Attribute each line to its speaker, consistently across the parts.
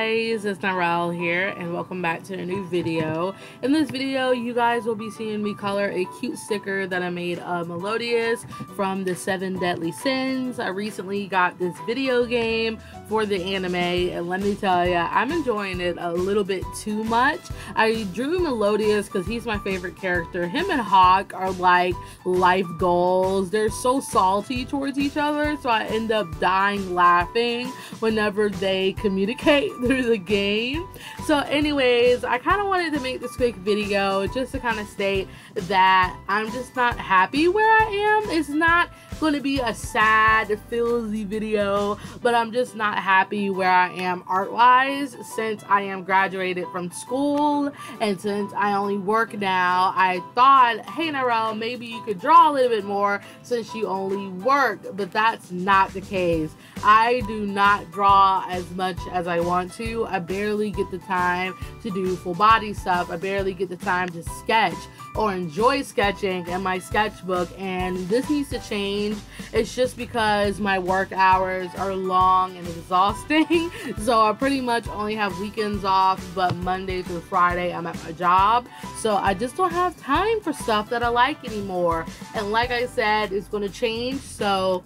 Speaker 1: guys, it's Narelle here and welcome back to a new video. In this video, you guys will be seeing me color a cute sticker that I made of Meliodas from the Seven Deadly Sins. I recently got this video game for the anime and let me tell you, I'm enjoying it a little bit too much. I drew Meliodas because he's my favorite character. Him and Hawk are like life goals. They're so salty towards each other so I end up dying laughing whenever they communicate through the game. So anyways, I kind of wanted to make this quick video just to kind of state that I'm just not happy where I am. It's not going to be a sad, filzy video, but I'm just not happy where I am art-wise since I am graduated from school and since I only work now. I thought, hey Narelle, maybe you could draw a little bit more since you only work, but that's not the case. I do not draw as much as I want to. I barely get the time to do full body stuff. I barely get the time to sketch or enjoy sketching in my sketchbook and this needs to change. It's just because my work hours are long and exhausting. so I pretty much only have weekends off but Monday through Friday I'm at my job. So I just don't have time for stuff that I like anymore. And like I said, it's going to change. So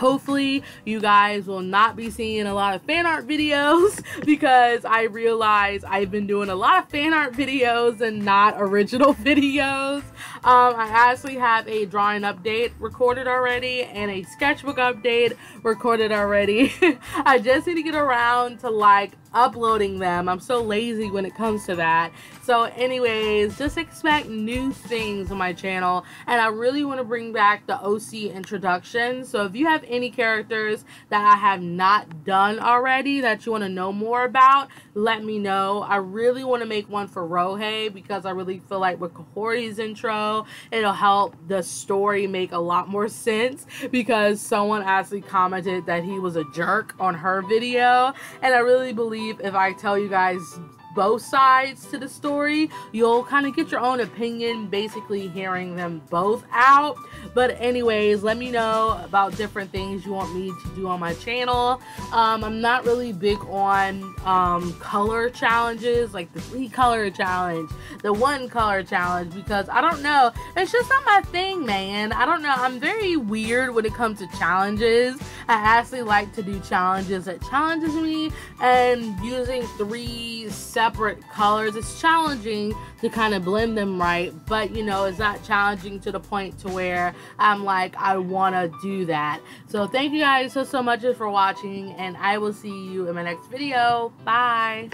Speaker 1: hopefully you guys will not be seeing a lot of fan art videos because I realize I've been doing a lot of fan art videos and not original videos. Um, I actually have a drawing update recorded already and a sketchbook update recorded already. I just need to get around to like uploading them. I'm so lazy when it comes to that. So anyways, just expect new things on my channel. And I really want to bring back the OC introduction. So if you have any characters that I have not done already that you want to know more about, let me know. I really want to make one for Rohei because I really feel like with Kahori's intro, it'll help the story make a lot more sense because someone actually commented that he was a jerk on her video. And I really believe believe if I tell you guys both sides to the story, you'll kind of get your own opinion, basically hearing them both out. But anyways, let me know about different things you want me to do on my channel. Um, I'm not really big on um, color challenges, like the three color challenge, the one color challenge, because I don't know. It's just not my thing, man. I don't know. I'm very weird when it comes to challenges. I actually like to do challenges that challenges me and using three separate colors. It's challenging to kind of blend them right, but you know, it's not challenging to the point to where I'm like, I want to do that. So thank you guys so, so much for watching and I will see you in my next video. Bye.